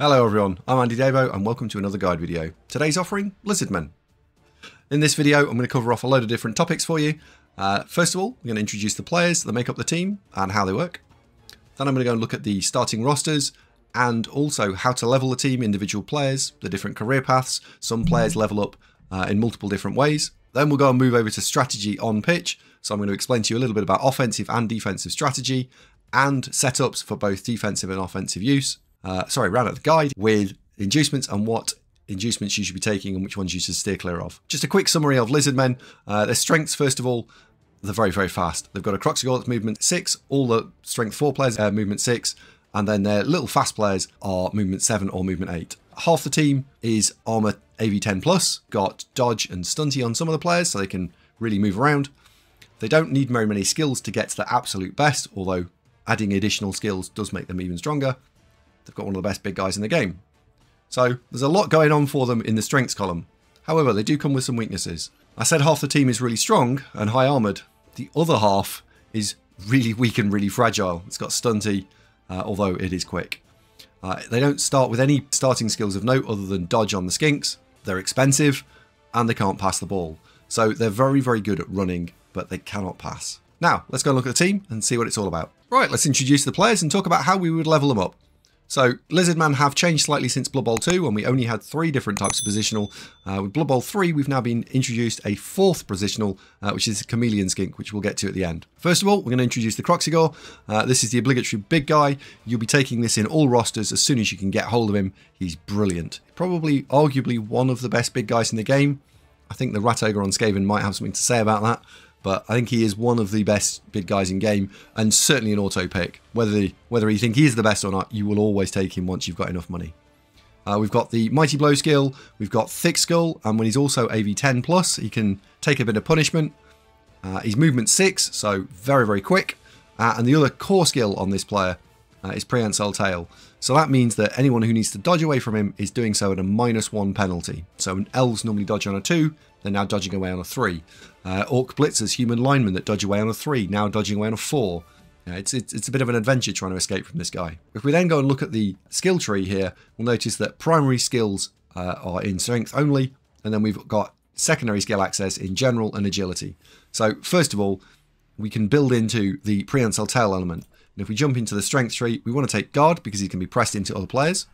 Hello everyone, I'm Andy Davo and welcome to another guide video. Today's offering, Lizardmen. In this video I'm going to cover off a load of different topics for you. Uh, first of all, we're going to introduce the players that make up the team and how they work. Then I'm going to go and look at the starting rosters and also how to level the team, individual players, the different career paths. Some players level up uh, in multiple different ways. Then we'll go and move over to strategy on pitch. So I'm going to explain to you a little bit about offensive and defensive strategy and setups for both defensive and offensive use. Uh, sorry, round out the guide with inducements and what inducements you should be taking and which ones you should steer clear of. Just a quick summary of Lizardmen. Uh, their strengths, first of all, they're very, very fast. They've got a that's movement 6, all the strength 4 players are movement 6, and then their little fast players are movement 7 or movement 8. Half the team is armor AV10 plus, got dodge and stunty on some of the players so they can really move around. They don't need very many skills to get to the absolute best, although adding additional skills does make them even stronger. They've got one of the best big guys in the game. So there's a lot going on for them in the strengths column. However, they do come with some weaknesses. I said half the team is really strong and high armoured. The other half is really weak and really fragile. It's got stunty, uh, although it is quick. Uh, they don't start with any starting skills of note other than dodge on the skinks. They're expensive and they can't pass the ball. So they're very, very good at running, but they cannot pass. Now, let's go and look at the team and see what it's all about. Right, let's introduce the players and talk about how we would level them up. So Lizardman have changed slightly since Blood Bowl 2 when we only had three different types of positional. Uh, with Blood Bowl 3 we've now been introduced a fourth positional uh, which is Chameleon Skink which we'll get to at the end. First of all we're going to introduce the Kroxigor. Uh, this is the obligatory big guy. You'll be taking this in all rosters as soon as you can get hold of him. He's brilliant. Probably arguably one of the best big guys in the game. I think the Rat Ogre on Skaven might have something to say about that but I think he is one of the best big guys in game and certainly an auto pick. Whether whether you think he is the best or not, you will always take him once you've got enough money. Uh, we've got the Mighty Blow skill, we've got Thick Skull, and when he's also AV10+, plus, he can take a bit of punishment. Uh, he's movement 6, so very, very quick. Uh, and the other core skill on this player uh, is Prehensile Tail. So that means that anyone who needs to dodge away from him is doing so at a minus 1 penalty. So an elves normally dodge on a 2, they're now dodging away on a 3. Uh, Orc Blitzers, human linemen that dodge away on a 3, now dodging away on a 4. Yeah, it's, it's, it's a bit of an adventure trying to escape from this guy. If we then go and look at the skill tree here, we'll notice that primary skills uh, are in strength only, and then we've got secondary skill access in general and agility. So first of all, we can build into the prehensile tail element. And if we jump into the strength tree, we want to take guard because he can be pressed into other players.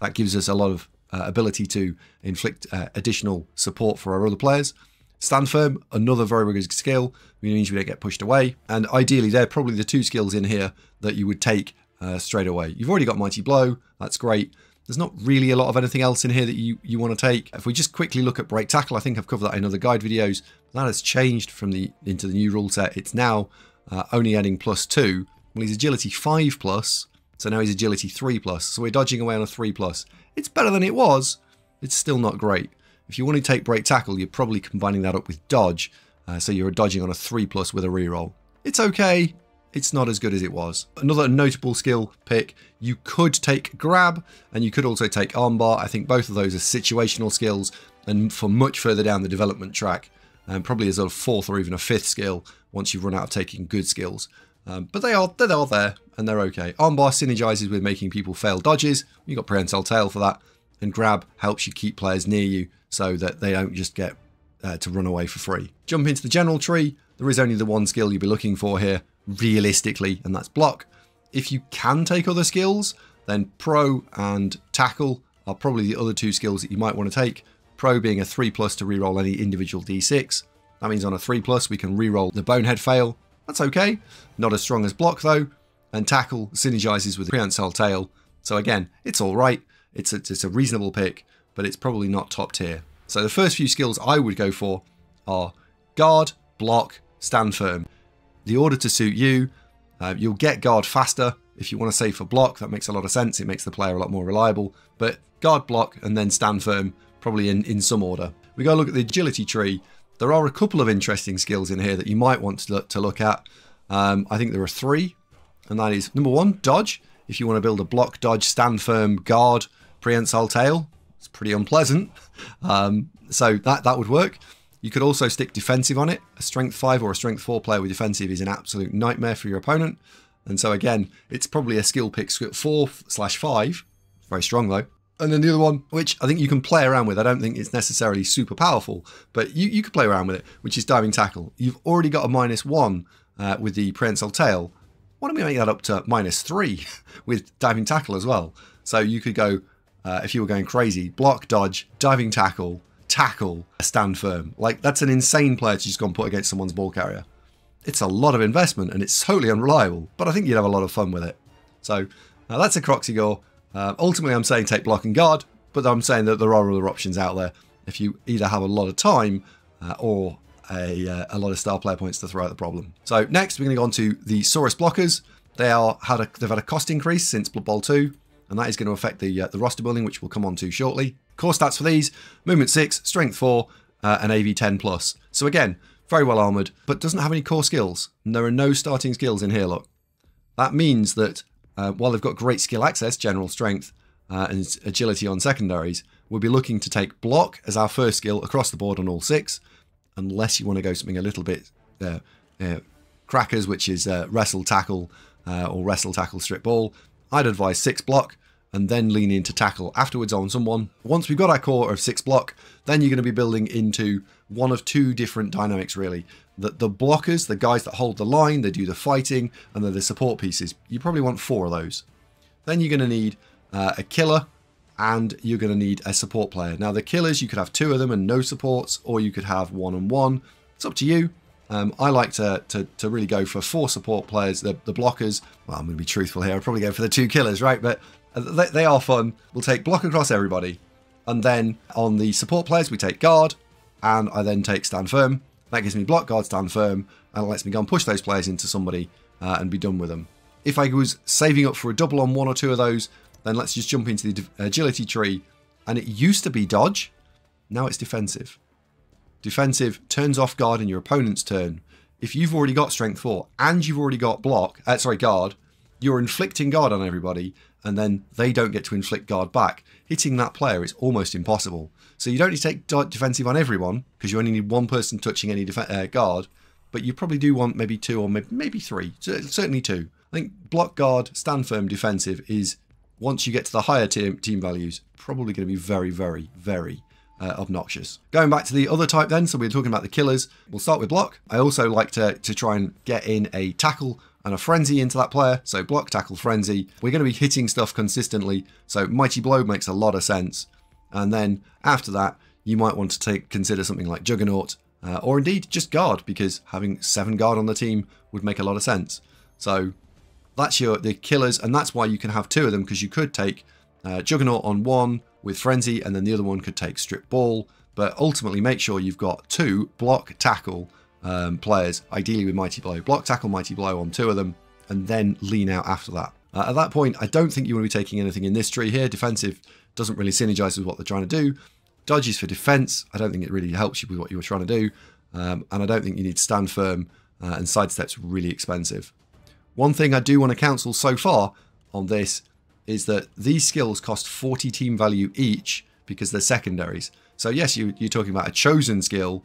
That gives us a lot of ability to inflict uh, additional support for our other players. Stand firm, another very, good skill, means we don't get pushed away. And ideally, they're probably the two skills in here that you would take uh, straight away. You've already got Mighty Blow, that's great. There's not really a lot of anything else in here that you, you want to take. If we just quickly look at Break Tackle, I think I've covered that in other guide videos. That has changed from the into the new rule set. It's now uh, only adding plus two. Well, he's Agility 5 plus, so now he's Agility 3 plus. So we're dodging away on a 3 plus. It's better than it was. It's still not great. If you want to take break tackle, you're probably combining that up with dodge. Uh, so you're dodging on a 3 plus with a reroll. It's okay. It's not as good as it was. Another notable skill pick, you could take grab and you could also take armbar. I think both of those are situational skills and for much further down the development track. And probably as a fourth or even a fifth skill once you've run out of taking good skills. Um, but they are they are there and they're okay. Armbar synergizes with making people fail dodges. You've got prehensile tail for that. And grab helps you keep players near you so that they don't just get uh, to run away for free. Jump into the general tree. There is only the one skill you'll be looking for here, realistically, and that's block. If you can take other skills, then pro and tackle are probably the other two skills that you might want to take. Pro being a 3 plus to reroll any individual d6. That means on a 3 plus we can reroll the bonehead fail. That's okay. Not as strong as block though and tackle synergizes with the prehensile tail. So again, it's all right. It's a, it's a reasonable pick, but it's probably not top tier. So the first few skills I would go for are guard, block, stand firm. The order to suit you, uh, you'll get guard faster. If you want to save for block, that makes a lot of sense. It makes the player a lot more reliable. But guard, block, and then stand firm, probably in, in some order. We go look at the agility tree. There are a couple of interesting skills in here that you might want to look, to look at. Um, I think there are three and that is number one, dodge. If you want to build a block, dodge, stand firm, guard, prehensile tail, it's pretty unpleasant. Um, so that, that would work. You could also stick defensive on it. A strength 5 or a strength 4 player with defensive is an absolute nightmare for your opponent. And so again, it's probably a skill pick 4 slash 5. Very strong though. And then the other one, which I think you can play around with, I don't think it's necessarily super powerful, but you, you could play around with it, which is diving tackle. You've already got a minus one uh, with the prehensile tail. Why don't we make that up to minus three with diving tackle as well? So you could go, uh, if you were going crazy, block, dodge, diving tackle, tackle, stand firm. Like that's an insane player to just go and put against someone's ball carrier. It's a lot of investment and it's totally unreliable, but I think you'd have a lot of fun with it. So uh, that's a Kroxigor. Uh, ultimately, I'm saying take block and guard, but I'm saying that there are other options out there if you either have a lot of time uh, or a, uh, a, lot of star player points to throw at the problem. So next, we're going to go on to the Saurus blockers. They are had a, they've had a cost increase since Blood Bowl 2, and that is going to affect the uh, the roster building, which we'll come on to shortly. Core stats for these: movement six, strength four, uh, and AV 10 plus. So again, very well armored, but doesn't have any core skills. And there are no starting skills in here. Look, that means that uh, while they've got great skill access, general strength, uh, and agility on secondaries, we'll be looking to take block as our first skill across the board on all six, unless you want to go something a little bit uh, uh crackers, which is uh, wrestle tackle uh, or wrestle tackle strip ball. I'd advise six block and then lean into tackle afterwards on someone. Once we've got our core of six block, then you're going to be building into one of two different dynamics really. The, the blockers, the guys that hold the line, they do the fighting, and they're the support pieces. You probably want four of those. Then you're going to need uh, a killer, and you're going to need a support player. Now the killers, you could have two of them and no supports, or you could have one and one. It's up to you. Um, I like to, to, to, really go for four support players. The, the blockers, well, I'm going to be truthful here. I'd probably go for the two killers, right? But they, they are fun. We'll take block across everybody. And then on the support players, we take guard. And I then take stand firm. That gives me block, guard, stand firm. And it lets me go and push those players into somebody uh, and be done with them. If I was saving up for a double on one or two of those, then let's just jump into the agility tree. And it used to be dodge. Now it's defensive. Defensive turns off guard in your opponent's turn. If you've already got strength 4 and you've already got block, uh, sorry, guard, you're inflicting guard on everybody and then they don't get to inflict guard back. Hitting that player is almost impossible. So you don't need to take defensive on everyone because you only need one person touching any uh, guard, but you probably do want maybe two or maybe three, certainly two. I think block guard, stand firm, defensive is once you get to the higher team, team values, probably going to be very, very, very uh, obnoxious. Going back to the other type then, so we are talking about the killers. We'll start with block. I also like to, to try and get in a tackle and a frenzy into that player. So block, tackle, frenzy. We're going to be hitting stuff consistently. So mighty blow makes a lot of sense. And then after that, you might want to take consider something like juggernaut uh, or indeed just guard because having seven guard on the team would make a lot of sense. So that's your the killers, and that's why you can have two of them because you could take uh, juggernaut on one with frenzy, and then the other one could take strip ball. But ultimately, make sure you've got two block tackle um, players, ideally with Mighty Blow. Block, tackle, Mighty Blow on two of them, and then lean out after that. Uh, at that point, I don't think you want to be taking anything in this tree here. Defensive doesn't really synergize with what they're trying to do. Dodges for defense. I don't think it really helps you with what you were trying to do. Um, and I don't think you need to stand firm, uh, and sidestep's really expensive. One thing I do want to counsel so far on this is that these skills cost 40 team value each because they're secondaries. So yes, you, you're talking about a chosen skill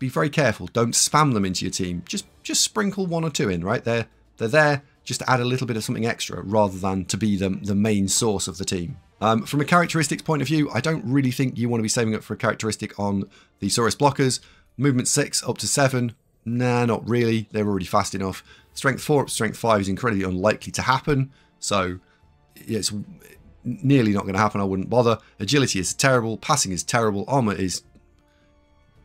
be very careful. Don't spam them into your team. Just just sprinkle one or two in, right? They're they're there just to add a little bit of something extra rather than to be the, the main source of the team. Um, from a characteristics point of view, I don't really think you want to be saving up for a characteristic on the Saurus blockers. Movement 6 up to 7, nah, not really. They're already fast enough. Strength 4 up Strength 5 is incredibly unlikely to happen, so it's nearly not going to happen. I wouldn't bother. Agility is terrible. Passing is terrible. Armor is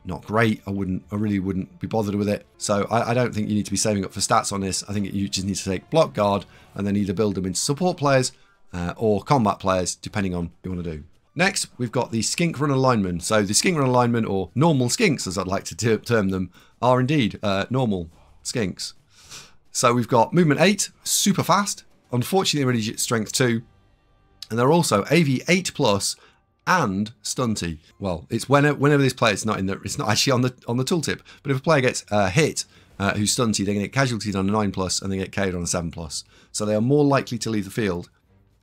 not great. I wouldn't, I really wouldn't be bothered with it. So I, I, don't think you need to be saving up for stats on this. I think you just need to take block guard and then either build them into support players uh, or combat players, depending on what you want to do. Next, we've got the skink runner linemen. So the skink runner linemen, or normal skinks, as I'd like to term them, are indeed uh, normal skinks. So we've got movement 8, super fast. Unfortunately, only strength 2. And they're also AV 8 plus and stunty. Well, it's whenever, whenever this player it's not in the it's not actually on the on the tooltip. But if a player gets uh, hit uh, who's stunty, they can get casualties on a nine plus and they get KO'd on a seven plus. So they are more likely to leave the field,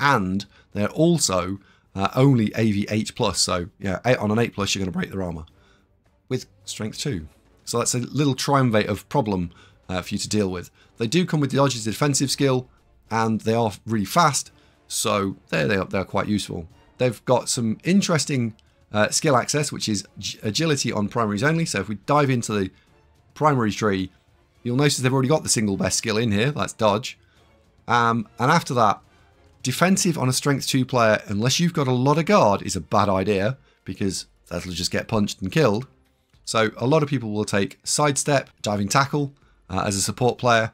and they're also uh, only AV eight plus. So yeah, eight, on an eight plus you're going to break their armor with strength two. So that's a little triumvirate of problem uh, for you to deal with. They do come with the dodges defensive skill, and they are really fast. So there they are, they're quite useful. They've got some interesting uh, skill access, which is agility on primaries only. So if we dive into the primary tree, you'll notice they've already got the single best skill in here. That's dodge. Um, and after that, defensive on a strength 2 player, unless you've got a lot of guard, is a bad idea because that'll just get punched and killed. So a lot of people will take sidestep, diving tackle uh, as a support player.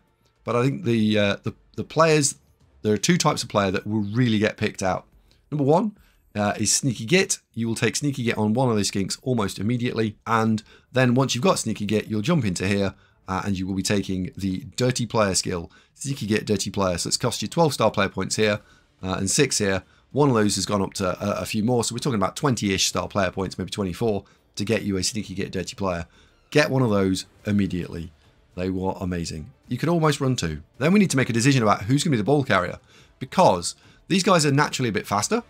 But I think the, uh, the the players, there are two types of player that will really get picked out. Number one uh, is Sneaky Git. You will take Sneaky Git on one of those skinks almost immediately. And then once you've got Sneaky Git, you'll jump into here uh, and you will be taking the Dirty Player skill. Sneaky Git Dirty Player. So it's cost you 12 star player points here uh, and 6 here. One of those has gone up to a, a few more. So we're talking about 20-ish star player points, maybe 24, to get you a Sneaky Git Dirty Player. Get one of those immediately. They were amazing. You could almost run two. Then we need to make a decision about who's going to be the ball carrier because these guys are naturally a bit faster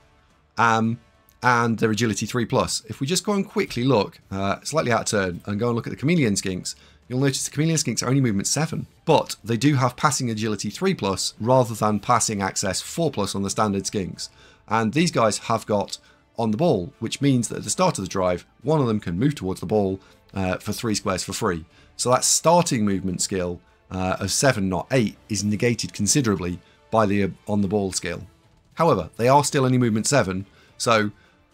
um, and they're agility 3 plus. If we just go and quickly look, uh, slightly out of turn, and go and look at the chameleon skinks, you'll notice the chameleon skinks are only movement 7, but they do have passing agility 3 plus rather than passing access 4 plus on the standard skinks. And these guys have got on the ball, which means that at the start of the drive, one of them can move towards the ball uh, for 3 squares for free. So that starting movement skill uh, of 7, not 8, is negated considerably by the uh, on the ball skill. However, they are still only movement 7, so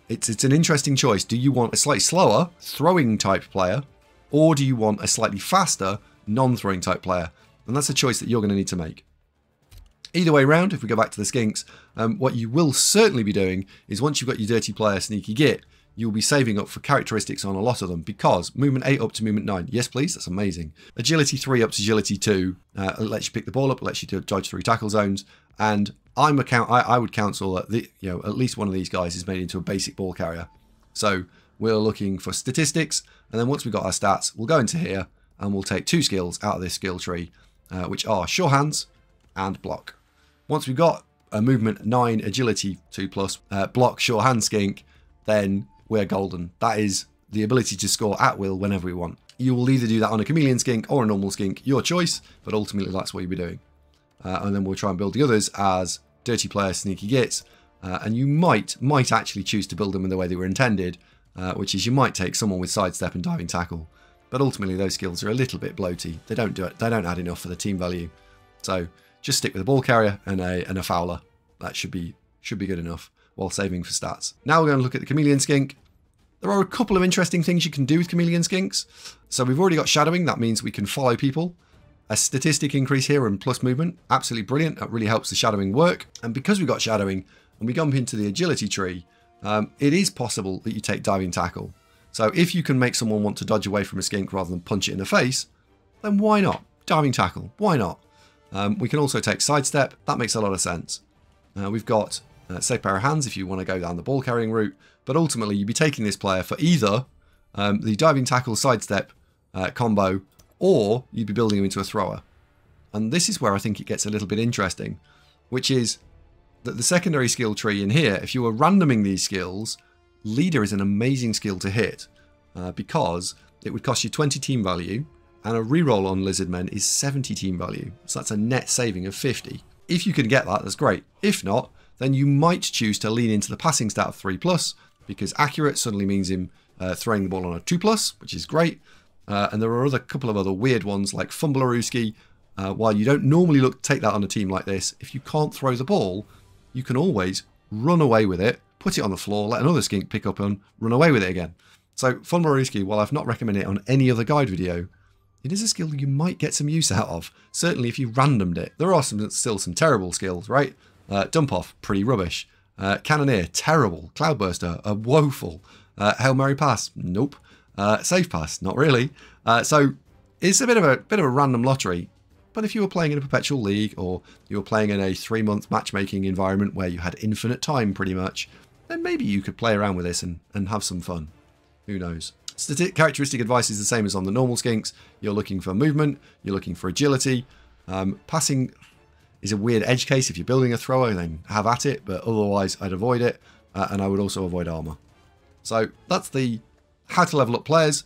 it's, it's an interesting choice. Do you want a slightly slower throwing type player, or do you want a slightly faster non throwing type player? And that's a choice that you're going to need to make. Either way around, if we go back to the skinks, um, what you will certainly be doing is once you've got your dirty player sneaky git, you'll be saving up for characteristics on a lot of them because movement 8 up to movement 9. Yes, please, that's amazing. Agility 3 up to agility 2 uh, lets you pick the ball up, lets you do, dodge through tackle zones. And I'm a count, I, I would counsel that the, you know at least one of these guys is made into a basic ball carrier. So we're looking for statistics, and then once we've got our stats, we'll go into here and we'll take two skills out of this skill tree, uh, which are sure hands and block. Once we've got a movement 9 agility 2 plus uh, block sure hand skink, then we're golden. That is the ability to score at will whenever we want. You will either do that on a chameleon skink or a normal skink, your choice, but ultimately that's what you'll be doing. Uh, and then we'll try and build the others as dirty player sneaky gits. Uh, and you might might actually choose to build them in the way they were intended, uh, which is you might take someone with sidestep and diving tackle. But ultimately those skills are a little bit bloaty. They don't do it. They don't add enough for the team value. So just stick with a ball carrier and a and a fowler. That should be should be good enough while saving for stats. Now we're going to look at the Chameleon Skink. There are a couple of interesting things you can do with Chameleon Skinks. So we've already got shadowing, that means we can follow people. A statistic increase here and plus movement, absolutely brilliant. That really helps the shadowing work. And because we've got shadowing and we jump into the agility tree, um, it is possible that you take diving tackle. So if you can make someone want to dodge away from a skink rather than punch it in the face, then why not? Diving tackle, why not? Um, we can also take sidestep, that makes a lot of sense. Uh, we've got uh, safe pair of hands if you want to go down the ball carrying route. But ultimately, you'd be taking this player for either um, the diving tackle sidestep uh, combo, or you'd be building him into a thrower. And this is where I think it gets a little bit interesting, which is that the secondary skill tree in here, if you were randoming these skills, leader is an amazing skill to hit uh, because it would cost you 20 team value and a reroll on lizardmen is 70 team value. So that's a net saving of 50. If you can get that, that's great. If not, then you might choose to lean into the passing stat of 3 plus because accurate suddenly means him uh, throwing the ball on a 2 plus, which is great. Uh, and there are other couple of other weird ones like Fumblerooski. Uh, while you don't normally look take that on a team like this, if you can't throw the ball, you can always run away with it, put it on the floor, let another skink pick up and run away with it again. So Fumblerooski, while I've not recommended it on any other guide video, it is a skill you might get some use out of. Certainly if you randomed it. There are some, still some terrible skills, right? Uh, dump off, pretty rubbish. Uh, Cannoneer, terrible. Cloudburster, a woeful. Uh, Hail Mary pass, nope. Uh, safe pass, not really. Uh, so it's a bit of a bit of a random lottery. But if you were playing in a perpetual league or you were playing in a three-month matchmaking environment where you had infinite time pretty much, then maybe you could play around with this and, and have some fun. Who knows? Characteristic advice is the same as on the normal skinks. You're looking for movement, you're looking for agility. Um, passing is a weird edge case. If you're building a thrower, then have at it, but otherwise I'd avoid it, uh, and I would also avoid armor. So that's the how to level up players.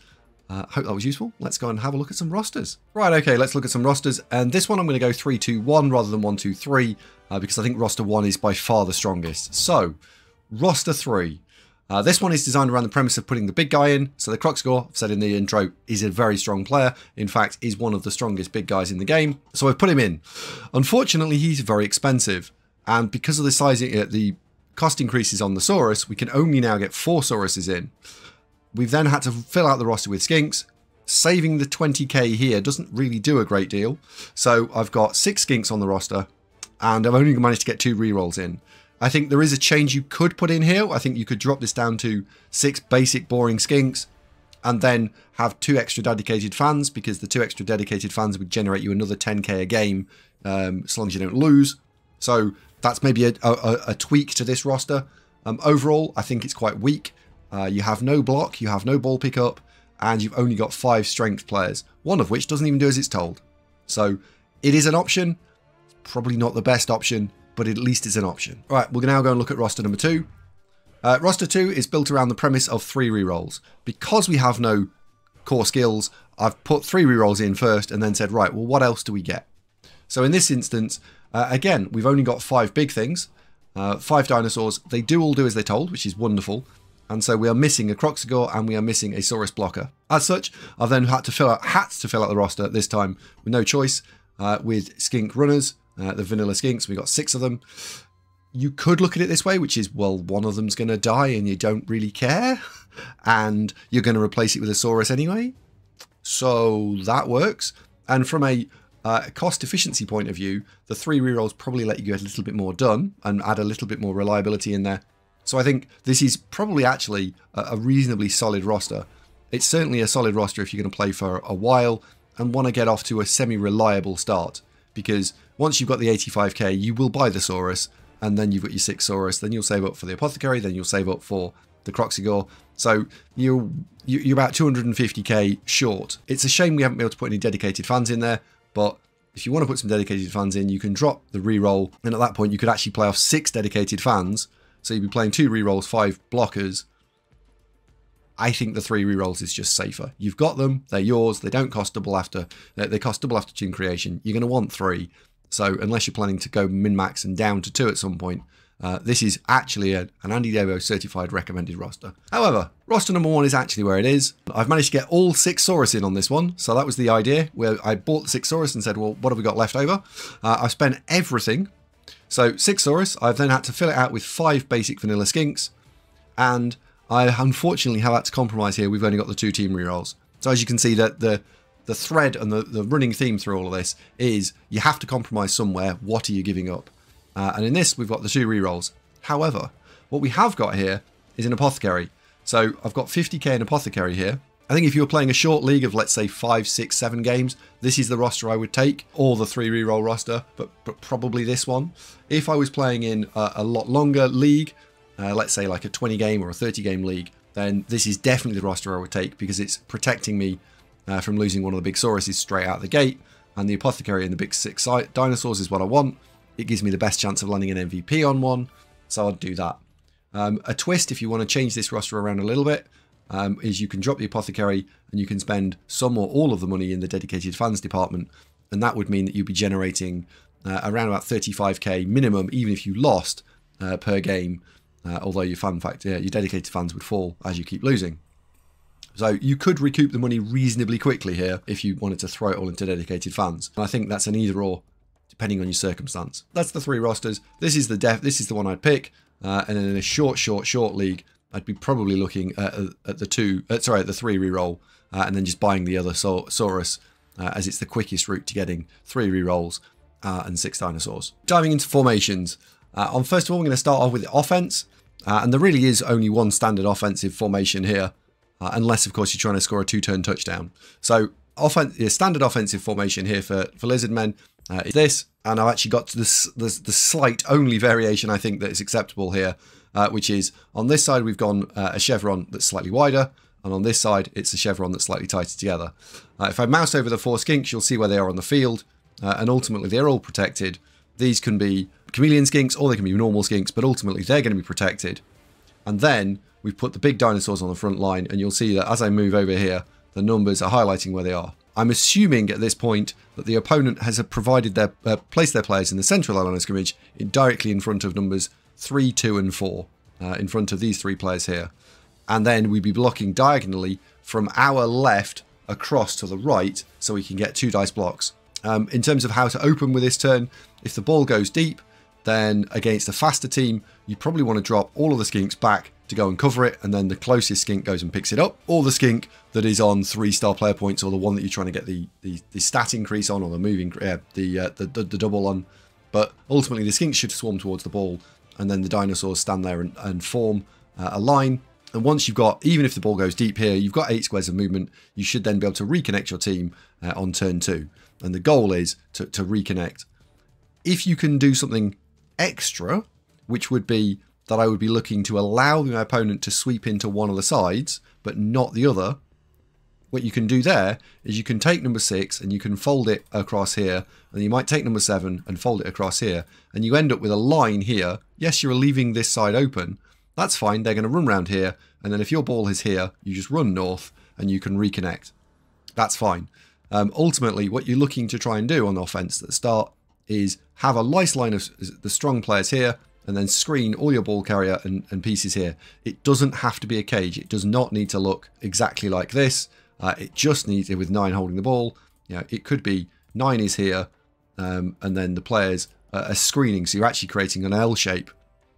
Uh, hope that was useful. Let's go and have a look at some rosters. Right, okay, let's look at some rosters. And this one I'm going to go 3-2-1 rather than 1-2-3 uh, because I think roster 1 is by far the strongest. So, roster 3. Uh, this one is designed around the premise of putting the big guy in. So the Kroxigor, I've said in the intro, is a very strong player. In fact, is one of the strongest big guys in the game. So I've put him in. Unfortunately, he's very expensive. And because of the sizing, uh, the cost increases on the Saurus, we can only now get four Sauruses in. We've then had to fill out the roster with Skinks. Saving the 20k here doesn't really do a great deal. So I've got six Skinks on the roster, and I've only managed to get two rerolls in. I think there is a change you could put in here. I think you could drop this down to six basic boring skinks and then have two extra dedicated fans because the two extra dedicated fans would generate you another 10k a game um, as long as you don't lose. So that's maybe a, a, a tweak to this roster. Um, overall, I think it's quite weak. Uh, you have no block, you have no ball pickup, and you've only got five strength players, one of which doesn't even do as it's told. So it is an option, probably not the best option, but at least it's an option. All right, we're now going to look at roster number two. Uh, roster two is built around the premise of three rerolls. Because we have no core skills, I've put three rerolls in first and then said, right, well, what else do we get? So in this instance, uh, again, we've only got five big things, uh, five dinosaurs. They do all do as they're told, which is wonderful. And so we are missing a Kroxigor and we are missing a Saurus blocker. As such, I've then had to fill out hats to fill out the roster this time with no choice uh, with skink runners, uh, the vanilla skinks. We got six of them. You could look at it this way, which is, well, one of them's going to die and you don't really care. And you're going to replace it with a Saurus anyway. So that works. And from a uh, cost efficiency point of view, the three rerolls probably let you get a little bit more done and add a little bit more reliability in there. So I think this is probably actually a, reasonably solid roster. It's certainly a solid roster if you're going to play for a while and want to get off to a semi-reliable start. Because once you've got the 85k, you will buy the Saurus, and then you've got your 6 Saurus, then you'll save up for the Apothecary, then you'll save up for the Kroxigor. So you're, you're about 250k short. It's a shame we haven't been able to put any dedicated fans in there, but if you want to put some dedicated fans in, you can drop the reroll, and at that point you could actually play off 6 dedicated fans, so you'd be playing 2 rerolls, 5 blockers, I think the three rerolls is just safer. You've got them, they're yours, they don't cost double after, they cost double after tune creation. You're going to want three. So unless you're planning to go min-max and down to two at some point, uh, this is actually a, an Andy Davo certified recommended roster. However, roster number one is actually where it is. I've managed to get all six Saurus in on this one, so that was the idea. Where I bought the six Saurus and said, well, what have we got left over? Uh, I've spent everything. So six Saurus, I've then had to fill it out with five basic vanilla skinks, and I unfortunately have had to compromise here. We've only got the two team rerolls. So as you can see that the the thread and the, the running theme through all of this is you have to compromise somewhere. What are you giving up? Uh, and in this, we've got the two rerolls. However, what we have got here is an apothecary. So I've got 50k in apothecary here. I think if you were playing a short league of let's say five, six, seven games, this is the roster I would take, or the three reroll roster, but but probably this one. If I was playing in a, a lot longer league, uh, let's say like a 20 game or a 30 game league, then this is definitely the roster I would take because it's protecting me uh, from losing one of the big Sauruses straight out the gate. And the Apothecary and the big six dinosaurs is what I want. It gives me the best chance of landing an MVP on one, so I'd do that. Um, a twist, if you want to change this roster around a little bit, um, is you can drop the Apothecary and you can spend some or all of the money in the dedicated fans department, and that would mean that you'd be generating uh, around about 35k minimum, even if you lost uh, per game, uh, although your fan fact, your dedicated fans would fall as you keep losing. So you could recoup the money reasonably quickly here if you wanted to throw it all into dedicated fans. And I think that's an either or, depending on your circumstance. That's the three rosters. This is the def. This is the one I'd pick. Uh, and then in a short, short, short league, I'd be probably looking at, at the two, uh, sorry, at the three reroll, uh, and then just buying the other Saurus, uh, as it's the quickest route to getting three rerolls uh, and six dinosaurs. Diving into formations. Uh, on first of all, we're going to start off with the offense. Uh, and there really is only one standard offensive formation here, uh, unless, of course, you're trying to score a two-turn touchdown. So offen standard offensive formation here for, for Lizardmen uh, is this, and I've actually got to this, this, the slight only variation I think that is acceptable here, uh, which is on this side we've gone uh, a chevron that's slightly wider, and on this side it's a chevron that's slightly tighter together. Uh, if I mouse over the four skinks, you'll see where they are on the field, and ultimately they're all protected. These can be chameleon skinks or they can be normal skinks, but ultimately they're going to be protected. And then we've put the big dinosaurs on the front line, and you'll see that as I move over here, the numbers are highlighting where they are. I'm assuming at this point that the opponent has provided their uh, placed their players in the central line of scrimmage directly in front of numbers 3, 2 and 4, uh, in front of these three players here. And then we'd be blocking diagonally from our left across to the right so we can get two dice blocks. Um, in terms of how to open with this turn, if the ball goes deep, then against a faster team, you probably want to drop all of the skinks back to go and cover it, and then the closest skink goes and picks it up, or the skink that is on three star player points, or the one that you're trying to get the the, the stat increase on, or the moving uh, the, uh, the, the the double on. But ultimately, the skink should swarm towards the ball, and then the dinosaurs stand there and, and form uh, a line. And once you've got, even if the ball goes deep here, you've got eight squares of movement. You should then be able to reconnect your team uh, on turn two. And the goal is to, to reconnect. If you can do something extra, which would be that I would be looking to allow my opponent to sweep into one of the sides, but not the other. What you can do there is you can take number six and you can fold it across here, and you might take number seven and fold it across here, and you end up with a line here. Yes, you're leaving this side open. That's fine. They're going to run around here, and then if your ball is here, you just run north and you can reconnect. That's fine. Um, ultimately, what you're looking to try and do on the offense at the start is have a nice line of the strong players here and then screen all your ball carrier and, and, pieces here. It doesn't have to be a cage. It does not need to look exactly like this. Uh, it just needs, it with nine holding the ball, you know, it could be nine is here, um, and then the players are screening. So you're actually creating an L shape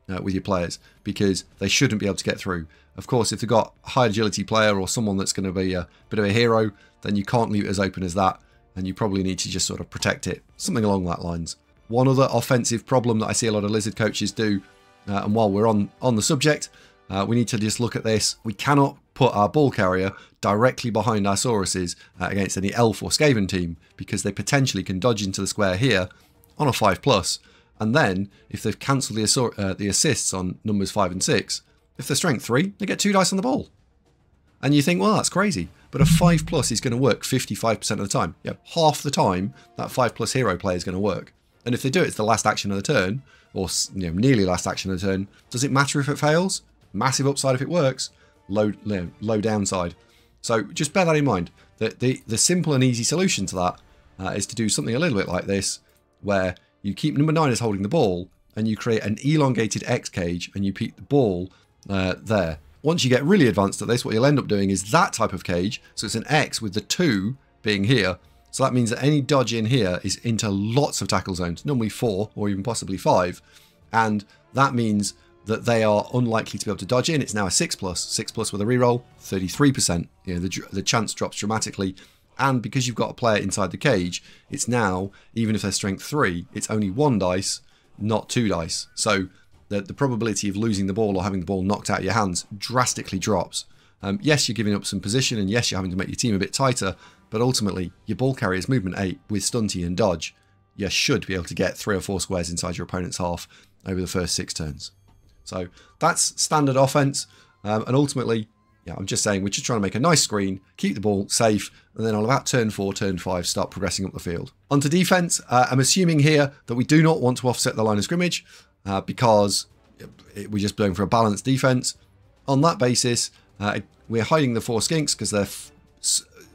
uh, with your players because they shouldn't be able to get through. Of course, if they've got high agility player or someone that's going to be a bit of a hero, then you can't leave it as open as that, and you probably need to just sort of protect it. Something along that lines. One other offensive problem that I see a lot of Lizard coaches do, uh, and while we're on, on the subject, uh, we need to just look at this. We cannot put our ball carrier directly behind our Sauruses uh, against any Elf or Skaven team because they potentially can dodge into the square here on a 5 plus, and then if they've cancelled the, uh, the assists on numbers 5 and 6, if they're strength 3, they get 2 dice on the ball. And you think, well, that's crazy. But a 5 plus is going to work 55% of the time. Yeah, half the time that 5 plus hero play is going to work. And if they do it, it's the last action of the turn, or you know, nearly last action of the turn. Does it matter if it fails? Massive upside if it works, low, low downside. So just bear that in mind. The, the, the simple and easy solution to that uh, is to do something a little bit like this, where you keep number nine as holding the ball, and you create an elongated X cage, and you keep the ball uh, there. Once you get really advanced at this, what you'll end up doing is that type of cage. So it's an X with the two being here, so that means that any dodge in here is into lots of tackle zones, normally four or even possibly five. And that means that they are unlikely to be able to dodge in. It's now a 6 6 plus with a reroll, 33%. You know, the, the chance drops dramatically. And because you've got a player inside the cage, it's now, even if they're strength 3, it's only one dice, not two dice. So the, the probability of losing the ball or having the ball knocked out of your hands drastically drops. Um, yes, you're giving up some position, and yes, you're having to make your team a bit tighter, but ultimately, your ball carrier's movement 8 with stunty and dodge, you should be able to get three or four squares inside your opponent's half over the first six turns. So that's standard offense, um, and ultimately, yeah, I'm just saying we're just trying to make a nice screen, keep the ball safe, and then on about turn four, turn five, start progressing up the field. Onto defense, uh, I'm assuming here that we do not want to offset the line of scrimmage uh, because we're just going for a balanced defense. On that basis, uh, we're hiding the four skinks because they're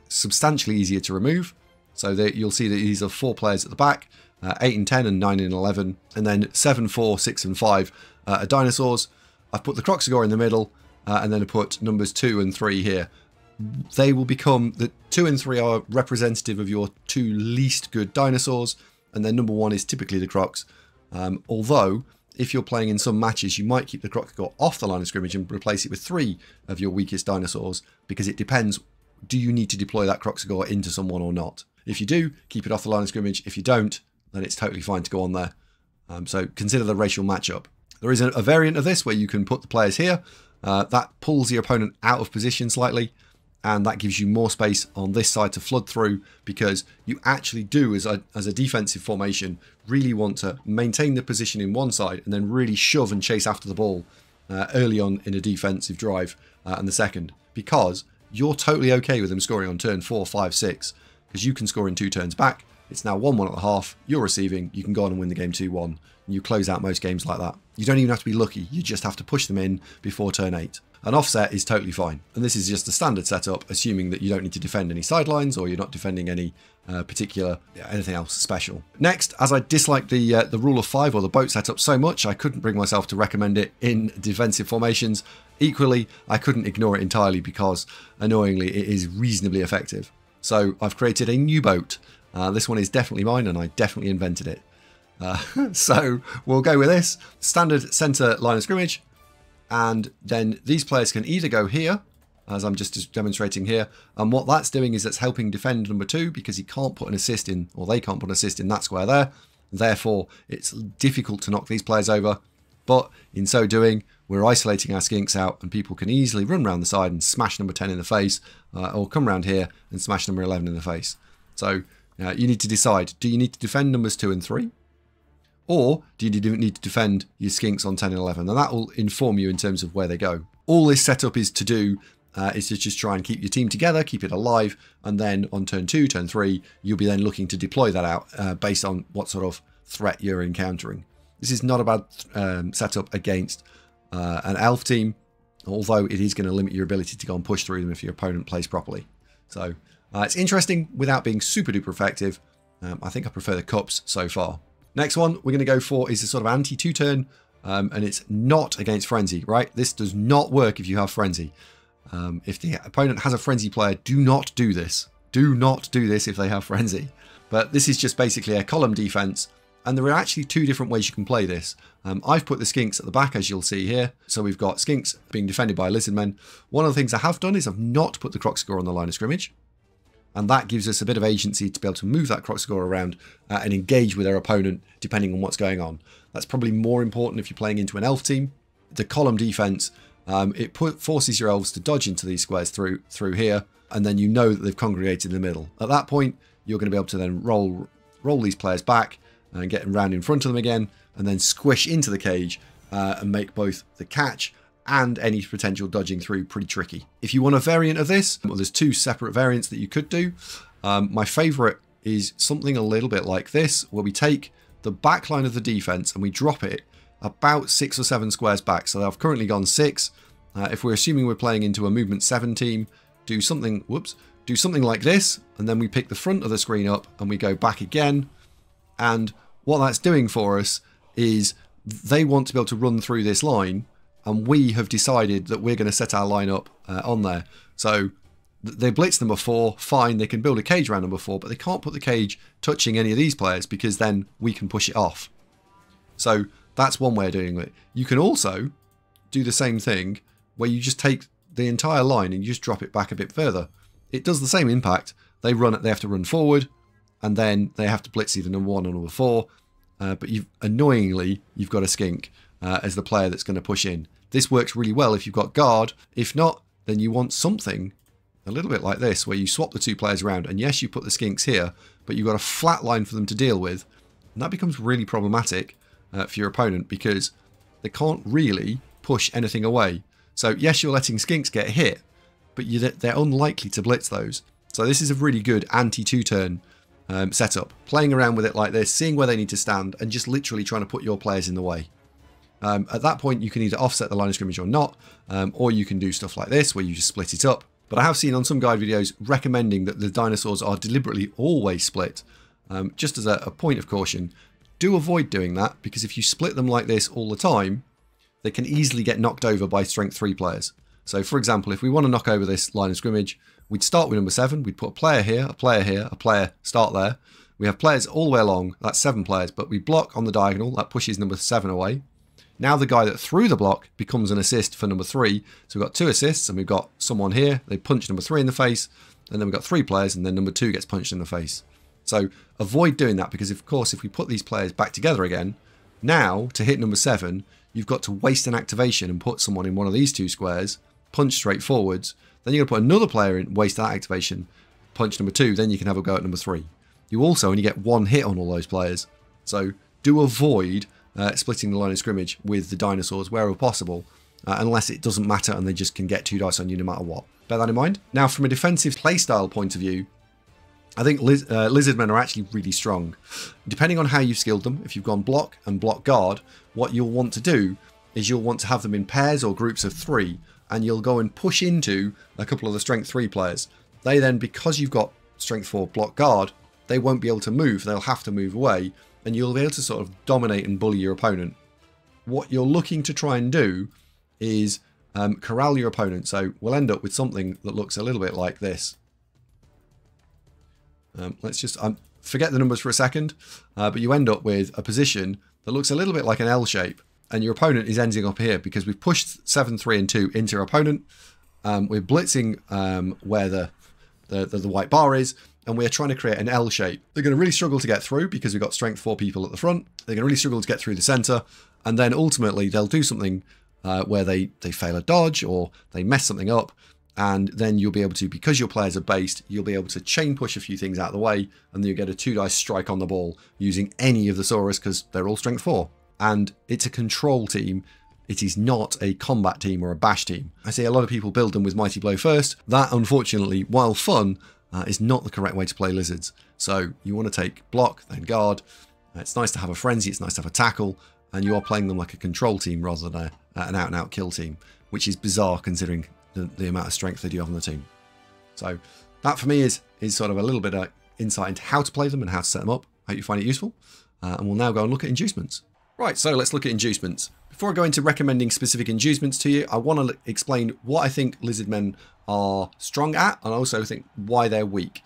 substantially easier to remove. So you'll see that these are four players at the back, uh, 8 and 10 and 9 and 11, and then 7, 4, 6 and 5 uh, are dinosaurs. I've put the Kroxigor in the middle, uh, and then I put numbers 2 and 3 here. They will become, the 2 and 3 are representative of your two least good dinosaurs, and then number 1 is typically the Crocs. Um, although, if you're playing in some matches, you might keep the Kroxigor off the line of scrimmage and replace it with three of your weakest dinosaurs, because it depends do you need to deploy that Kroxigor into someone or not? If you do, keep it off the line of scrimmage. If you don't, then it's totally fine to go on there. Um, so consider the racial matchup. There is a, a, variant of this where you can put the players here. Uh, that pulls your opponent out of position slightly, and that gives you more space on this side to flood through because you actually do, as a, as a defensive formation, really want to maintain the position in one side and then really shove and chase after the ball uh, early on in a defensive drive uh, and the second because you're totally okay with them scoring on turn 4, 5, 6, because you can score in two turns back. It's now 1 1 at the half, you're receiving, you can go on and win the game 2 1. You close out most games like that. You don't even have to be lucky, you just have to push them in before turn 8. An offset is totally fine. And this is just a standard setup, assuming that you don't need to defend any sidelines or you're not defending any uh, particular anything else special. Next, as I dislike the uh, the rule of five or the boat setup so much, I couldn't bring myself to recommend it in defensive formations. Equally, I couldn't ignore it entirely because, annoyingly, it is reasonably effective. So I've created a new boat. Uh, this one is definitely mine, and I definitely invented it. Uh, so we'll go with this standard center line of scrimmage, and then these players can either go here as I'm just demonstrating here. And what that's doing is it's helping defend number two because he can't put an assist in, or they can't put an assist in that square there. Therefore, it's difficult to knock these players over. But in so doing, we're isolating our skinks out and people can easily run around the side and smash number 10 in the face uh, or come around here and smash number 11 in the face. So uh, you need to decide, do you need to defend numbers 2 and 3? Or do you need to defend your skinks on 10 and 11? And that will inform you in terms of where they go. All this setup is to do uh, is to just try and keep your team together, keep it alive, and then on turn two, turn three, you'll be then looking to deploy that out uh, based on what sort of threat you're encountering. This is not a bad um, setup against uh, an elf team, although it is going to limit your ability to go and push through them if your opponent plays properly. So uh, it's interesting without being super duper effective. Um, I think I prefer the cups so far. Next one we're going to go for is a sort of anti two turn, um, and it's not against frenzy, right? This does not work if you have frenzy. Um, if the opponent has a frenzy player, do not do this. Do not do this if they have frenzy. But this is just basically a column defense. And there are actually two different ways you can play this. Um, I've put the skinks at the back, as you'll see here. So we've got skinks being defended by lizardmen. One of the things I have done is I've not put the Kroxigor on the line of scrimmage. And that gives us a bit of agency to be able to move that Kroxigor around uh, and engage with our opponent depending on what's going on. That's probably more important if you're playing into an elf team. The column defense um, it put, forces your elves to dodge into these squares through through here, and then you know that they've congregated in the middle. At that point, you're going to be able to then roll roll these players back and get around in front of them again, and then squish into the cage uh, and make both the catch and any potential dodging through pretty tricky. If you want a variant of this, well, there's two separate variants that you could do. Um, my favorite is something a little bit like this, where we take the back line of the defense and we drop it about six or seven squares back. So I've currently gone six. Uh, if we're assuming we're playing into a movement seven team, do something, whoops, do something like this, and then we pick the front of the screen up and we go back again. And what that's doing for us is they want to be able to run through this line, and we have decided that we're going to set our line up uh, on there. So they blitz number four, fine, they can build a cage around number four, but they can't put the cage touching any of these players because then we can push it off. So that's one way of doing it. You can also do the same thing where you just take the entire line and you just drop it back a bit further. It does the same impact. They run it. They have to run forward, and then they have to blitz either number one or number four. Uh, but you've annoyingly you've got a skink uh, as the player that's going to push in. This works really well if you've got guard. If not, then you want something a little bit like this, where you swap the two players around. And yes, you put the skinks here, but you've got a flat line for them to deal with, and that becomes really problematic uh, for your opponent because they can't really push anything away. So yes, you're letting skinks get hit, but they're unlikely to blitz those. So this is a really good anti-two-turn um, setup. Playing around with it like this, seeing where they need to stand, and just literally trying to put your players in the way. Um, at that point, you can either offset the line of scrimmage or not, um, or you can do stuff like this, where you just split it up. But I have seen on some guide videos recommending that the dinosaurs are deliberately always split. Um, just as a, a point of caution, do avoid doing that, because if you split them like this all the time, they can easily get knocked over by strength 3 players. So for example, if we want to knock over this line of scrimmage, we'd start with number 7, we'd put a player here, a player here, a player, start there. We have players all the way along, that's 7 players, but we block on the diagonal, that pushes number 7 away. Now the guy that threw the block becomes an assist for number 3, so we've got two assists, and we've got someone here, they punch number 3 in the face, and then we've got three players, and then number 2 gets punched in the face. So avoid doing that, because of course if we put these players back together again, now to hit number 7, you've got to waste an activation and put someone in one of these two squares, punch straight forwards. Then you're going to put another player in, waste that activation, punch number two, then you can have a go at number three. You also only get one hit on all those players. So do avoid uh, splitting the line of scrimmage with the dinosaurs wherever possible, uh, unless it doesn't matter and they just can get two dice on you no matter what. Bear that in mind. Now, from a defensive playstyle point of view, I think liz uh, lizardmen are actually really strong. Depending on how you've skilled them, if you've gone block and block guard, what you'll want to do is you'll want to have them in pairs or groups of three and you'll go and push into a couple of the strength 3 players. They then, because you've got strength 4 block guard, they won't be able to move. They'll have to move away, and you'll be able to sort of dominate and bully your opponent. What you're looking to try and do is um, corral your opponent. So we'll end up with something that looks a little bit like this. Um, let's just um, forget the numbers for a second, uh, but you end up with a position that looks a little bit like an L shape, and your opponent is ending up here because we've pushed 7, 3, and 2 into your opponent. Um, we're blitzing um, where the, the, the, the white bar is, and we're trying to create an L shape. They're going to really struggle to get through because we've got strength 4 people at the front. They're going to really struggle to get through the center, and then ultimately they'll do something uh, where they, they fail a dodge or they mess something up, and then you'll be able to, because your players are based, you'll be able to chain push a few things out of the way, and then you get a two dice strike on the ball using any of the Saurus because they're all strength four. And it's a control team. It is not a combat team or a bash team. I see a lot of people build them with Mighty Blow first. That, unfortunately, while fun, uh, is not the correct way to play Lizards. So you want to take block, then guard. Uh, it's nice to have a frenzy, it's nice to have a tackle, and you are playing them like a control team rather than a, an out and out kill team, which is bizarre considering the, the amount of strength they do have on the team. So that for me is is sort of a little bit of insight into how to play them and how to set them up. I hope you find it useful. Uh, and we'll now go and look at inducements. Right, so let's look at inducements. Before I go into recommending specific inducements to you, I want to explain what I think lizard men are strong at and also think why they're weak.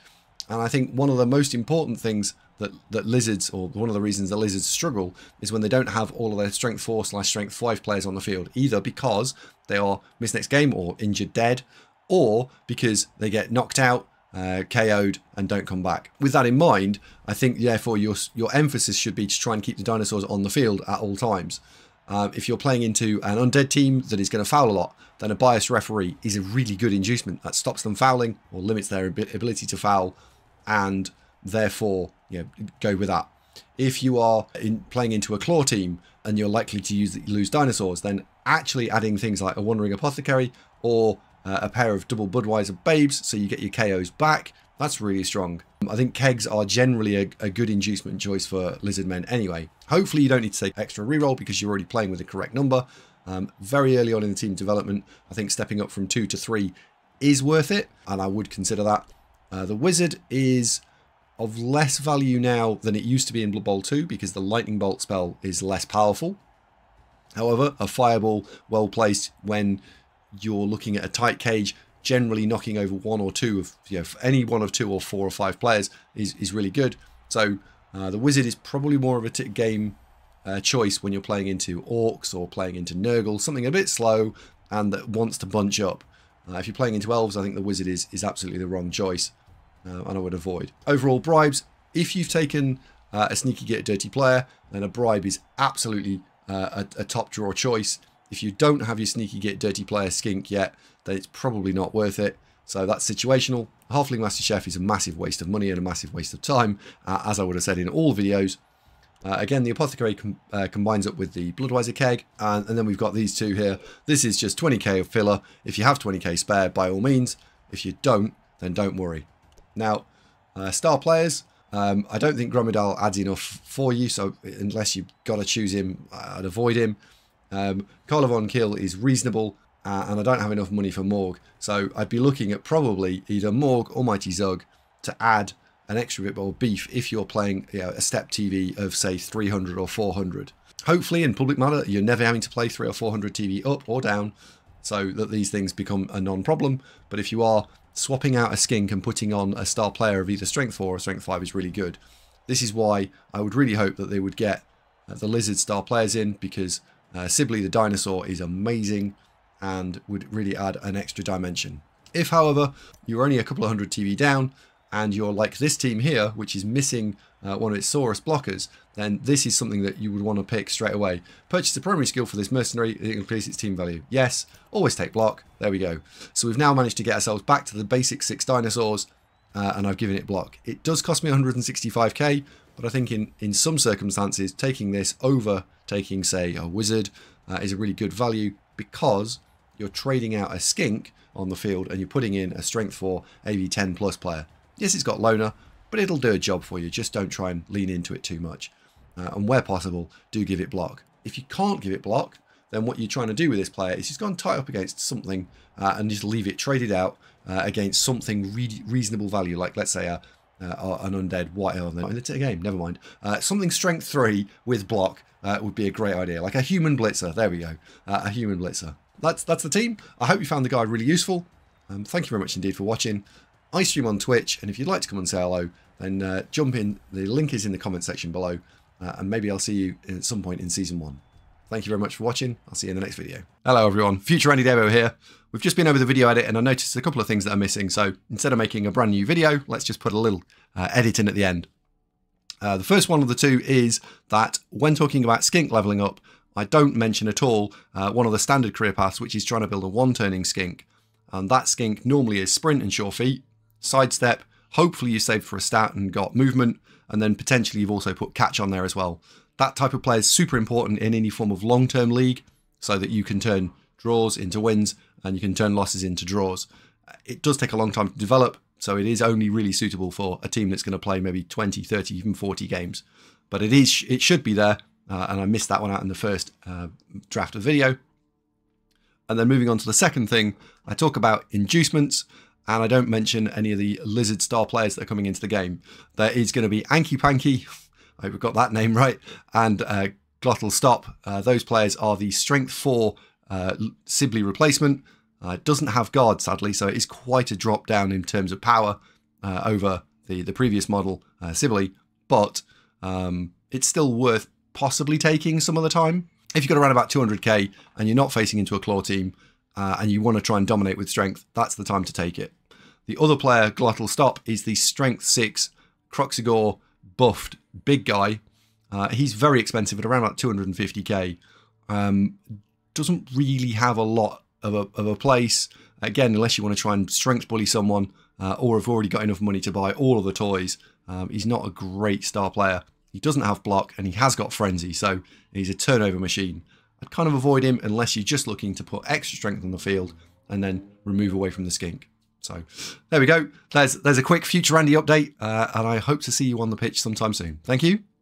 And I think one of the most important things that, that lizards, or one of the reasons that lizards struggle, is when they don't have all of their strength 4 slash strength 5 players on the field, either because they are missed next game or injured dead, or because they get knocked out, uh, KO'd, and don't come back. With that in mind, I think therefore your, your emphasis should be to try and keep the dinosaurs on the field at all times. Um, if you're playing into an undead team that is going to foul a lot, then a biased referee is a really good inducement that stops them fouling or limits their ability to foul and therefore you know, go with that. If you are in playing into a claw team and you're likely to use lose dinosaurs, then actually adding things like a wandering apothecary or uh, a pair of double Bloodweiser babes so you get your KOs back, that's really strong. I think kegs are generally a, a, good inducement choice for lizard men anyway. Hopefully you don't need to take extra reroll because you're already playing with the correct number. Um, very early on in the team development, I think stepping up from two to three is worth it, and I would consider that. Uh, the wizard is of less value now than it used to be in Blood Bowl 2 because the Lightning Bolt spell is less powerful. However, a Fireball well placed when you're looking at a tight cage, generally knocking over one or two of, you know, any one of two or four or five players is, is really good. So uh, the Wizard is probably more of a game uh, choice when you're playing into Orcs or playing into Nurgle, something a bit slow and that wants to bunch up. Uh, if you're playing into Elves, I think the Wizard is, is absolutely the wrong choice uh, and I would avoid. Overall, bribes, if you've taken uh, a sneaky get dirty player, then a bribe is absolutely uh, a, a, top draw choice. If you don't have your sneaky get dirty player skink yet, then it's probably not worth it. So that's situational. Halfling Master Chef is a massive waste of money and a massive waste of time, uh, as I would have said in all videos. Uh, again, the Apothecary com uh, combines up with the Bloodweiser Keg, and, and, then we've got these two here. This is just 20k of filler. If you have 20k spare, by all means. If you don't, then don't worry. Now, uh, star players, um, I don't think Grombrindal adds enough for you, so unless you've got to choose him, I'd avoid him. Um, Von Kill is reasonable, uh, and I don't have enough money for Morg, so I'd be looking at probably either Morg or Mighty Zug to add an extra bit more beef if you're playing you know, a step TV of say 300 or 400. Hopefully in public matter you're never having to play 3 or 400 TV up or down so that these things become a non-problem but if you are swapping out a skink and putting on a star player of either strength 4 or strength 5 is really good. This is why I would really hope that they would get uh, the lizard star players in because uh, Slibli the dinosaur is amazing and would really add an extra dimension. If, however, you're only a couple of hundred TV down and you're like this team here, which is missing uh, one of its Saurus blockers, then this is something that you would want to pick straight away. Purchase a primary skill for this mercenary, it increase its team value. Yes, always take block. There we go. So we've now managed to get ourselves back to the basic six dinosaurs, uh, and I've given it block. It does cost me 165k, but I think in, in some circumstances, taking this over taking, say, a wizard uh, is a really good value because you're trading out a skink on the field and you're putting in a strength 4 AV10 plus player. Yes, it's got loner, but it'll do a job for you. Just don't try and lean into it too much. Uh, and where possible, do give it block. If you can't give it block, then what you're trying to do with this player is just go and tie up against something uh, and just leave it traded out uh, against something re reasonable value, like let's say a, uh, an undead white elf. Oh, it's a game, never mind. Uh, something strength three with block uh, would be a great idea, like a human blitzer. There we go, uh, a human blitzer. That's that's the team. I hope you found the guide really useful. Um, thank you very much indeed for watching. I stream on Twitch, and if you'd like to come and say hello, then uh, jump in. The link is in the comment section below, uh, and maybe I'll see you at some point in season one. Thank you very much for watching. I'll see you in the next video. Hello everyone, Future Andy Davo here. We've just been over the video edit and I noticed a couple of things that are missing. So instead of making a brand new video, let's just put a little uh, edit in at the end. Uh, the first one of the two is that when talking about skink leveling up, I don't mention at all uh, one of the standard career paths, which is trying to build a one-turning skink. And that skink normally is sprint and sure feet, sidestep, hopefully you saved for a stat and got movement, and then potentially you've also put catch on there as well. That type of player is super important in any form of long-term league so that you can turn draws into wins and you can turn losses into draws. It does take a long time to develop, so it is only really suitable for a team that's going to play maybe 20, 30, even 40 games. But it is it should be there, uh, and I missed that one out in the first uh, draft of the video. And then moving on to the second thing, I talk about inducements, and I don't mention any of the Lizard Star players that are coming into the game. There is going to be Anqi Panqi, I hope we got that name right, and uh, Glotl Stop. Uh, those players are the Strength 4 uh, Slibli replacement. Uh, doesn't have guard, sadly, so it is quite a drop down in terms of power uh, over the, the previous model, uh, Slibli, but um, it's still worth possibly taking some of the time. If you've got around about 200k and you're not facing into a claw team uh, and you want to try and dominate with strength, that's the time to take it. The other player, Glotl Stop, is the Strength 6 Kroxigor buffed big guy. Uh, he's very expensive at around about 250k. Um, doesn't really have a lot of a, of a place. Again, unless you want to try and strength bully someone uh, or have already got enough money to buy all of the toys, um, he's not a great star player. He doesn't have block and he has got frenzy, so he's a turnover machine. I'd kind of avoid him unless you're just looking to put extra strength on the field and then remove away from the skink. So there we go. There's there's a quick future Andy update, uh, and I hope to see you on the pitch sometime soon. Thank you.